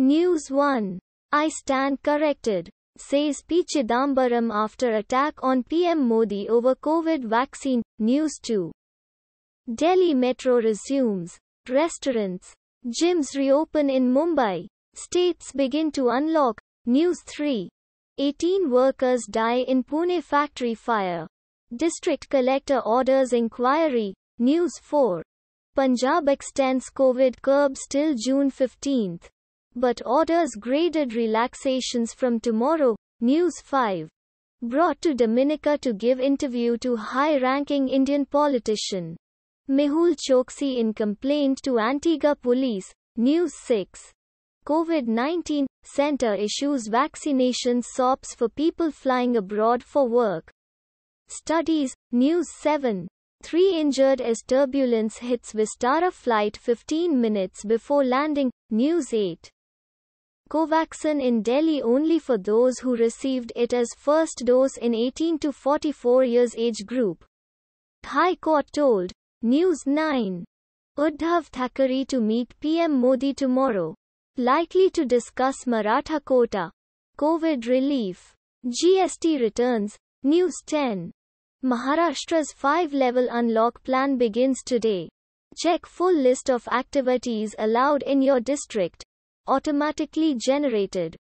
News 1. I stand corrected, says P. Chidambaram after attack on PM Modi over COVID vaccine. News 2. Delhi Metro resumes. Restaurants, gyms reopen in Mumbai. States begin to unlock. News 3. 18 workers die in Pune factory fire. District Collector orders inquiry. News 4. Punjab extends COVID curbs till June 15 but orders graded relaxations from tomorrow. News 5. Brought to Dominica to give interview to high-ranking Indian politician. Mehul Choksi in complaint to Antigua police. News 6. COVID-19 center issues vaccination SOPs for people flying abroad for work. Studies. News 7. Three injured as turbulence hits Vistara flight 15 minutes before landing. News 8. Covaxin in Delhi only for those who received it as first dose in 18 to 44 years age group. High Court told News 9. Uddhav Thackeray to meet PM Modi tomorrow. Likely to discuss Maratha quota. COVID relief. GST returns. News 10. Maharashtra's five-level unlock plan begins today. Check full list of activities allowed in your district automatically generated